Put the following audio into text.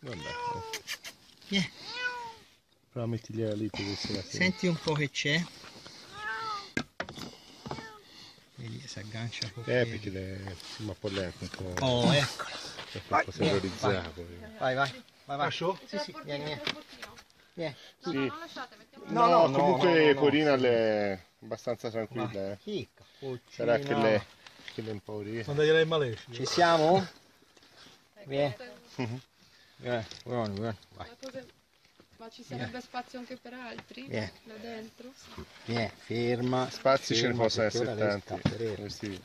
Vabbè. Vieni. Però mettigliela lì per se la Senti un po' che c'è. Vedi, si aggancia con Eh, perché le... sì, ma poi lei è un po'... Oh, eccola. è un po' terrorizzata poi. Vai, vai. Vai, vai. Sì, sì, vieni, vieni. Vieni. Sì. Non lasciate, mettiamo No, No, no, no, comunque no, no, no. Corina è abbastanza tranquilla, eh. Sarà che le, che le impaurita. Non direi malessimo. Ci siamo? Vieni. Mhm. Vieni, buono, buono. Vai. Ma ci sarebbe spazio anche per altri? Vieni. Là dentro? Vieni, ferma. Spazi ce ne possono essere tanti.